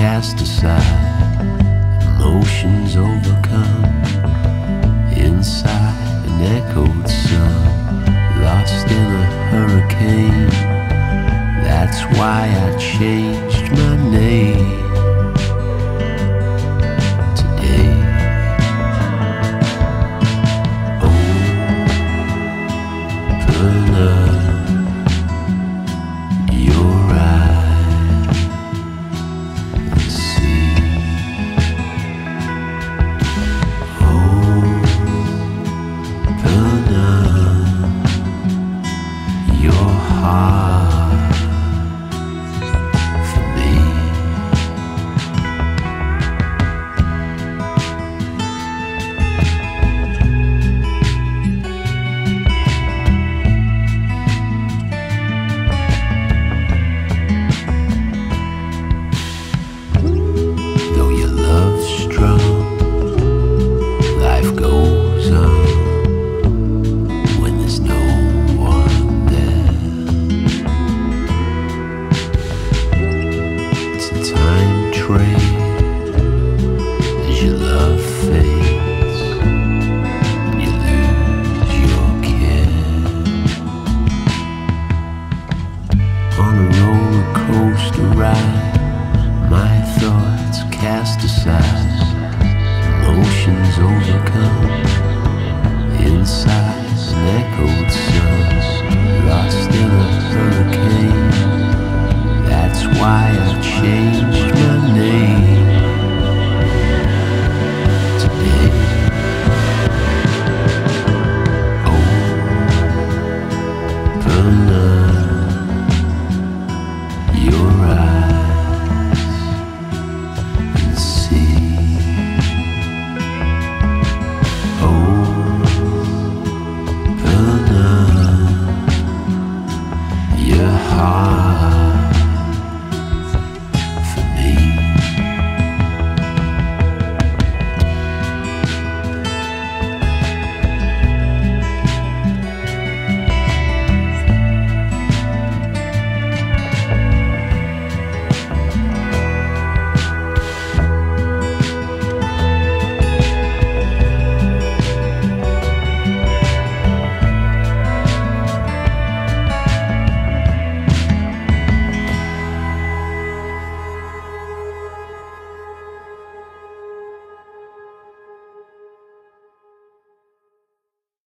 cast aside, emotions overcome. Inside an echoed sun, lost in a hurricane. That's why I changed my name. Your trade as your love fades you lose your care. On a roller coaster ride, my thoughts cast aside, emotions overcome. Inside an echoed sun, lost in a hurricane. That's why I changed heart.